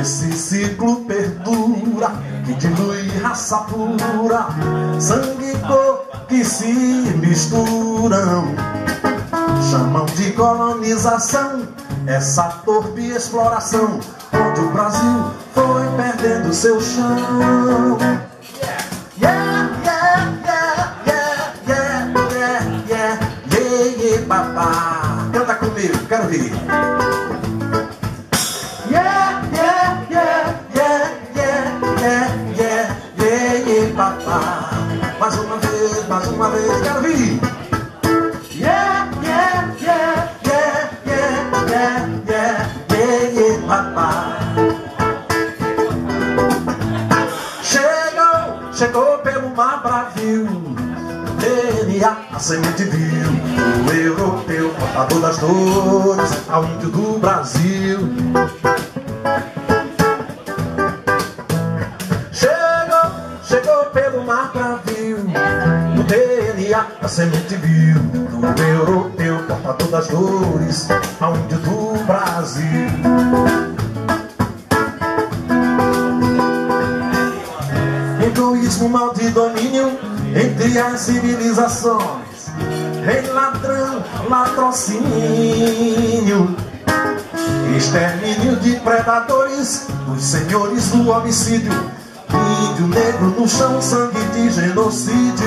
Esse ciclo perdura, que dilui raça pura, sangue e cor que se misturam. Chamam de colonização essa torpe exploração, onde o Brasil foi perdendo seu chão. Yeah, yeah, yeah, yeah, yeah, yeah, yeah, yeah, yeah, papá. Canta comigo, quero ver. Yeah, yeah, yeah, yeah, yeah, yeah, yeah, yeah, yeah, papá. Mais uma vez, mais uma vez, quero ver. Yeah, yeah, yeah, yeah, yeah, yeah, yeah, yeah, yeah. Chegou, chegou pelo mar bravio. A semente viu. O europeu, portador das dores, ao índio do Brasil. Chegou, chegou pelo mar bravio. O DNA, a semente viu. Do europeu, portador das dores, ao índio do Brasil. Egoísmo, mal de domínio entre as civilizações. Rei ladrão, latrocínio. Extermínio de predadores, dos senhores do homicídio. Índio negro no chão, sangue de genocídio.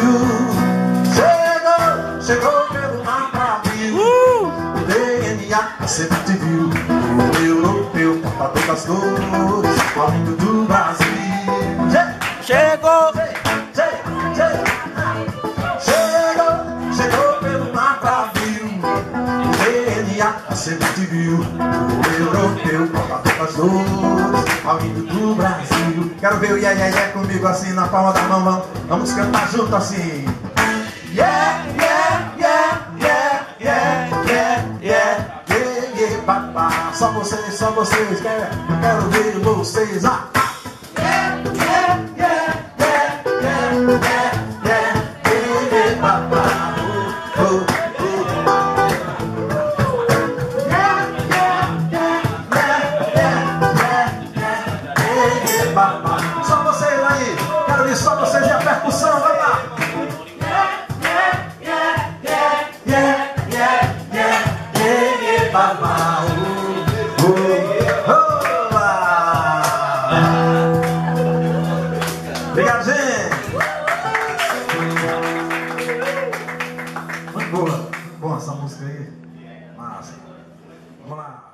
Chegou, chegou pelo mar bravio. O DNA, a semente viu. O europeu, portador das dores, ao índio do Brasil. DNA, a semente viu O europeu, das dores Ao índio do Brasil. Quero ver o yeah, yeah, yeah comigo assim na palma da mão Vamos, cantar junto assim. Yeah, yeah, yeah, yeah, yeah, yeah, yeah, yeah, yeah, papá. Só vocês, só vocês, quero, ver vocês. Ah. papau. Obrigado, gente! Muito boa. Bom, essa música aí. Massa. Vamos lá.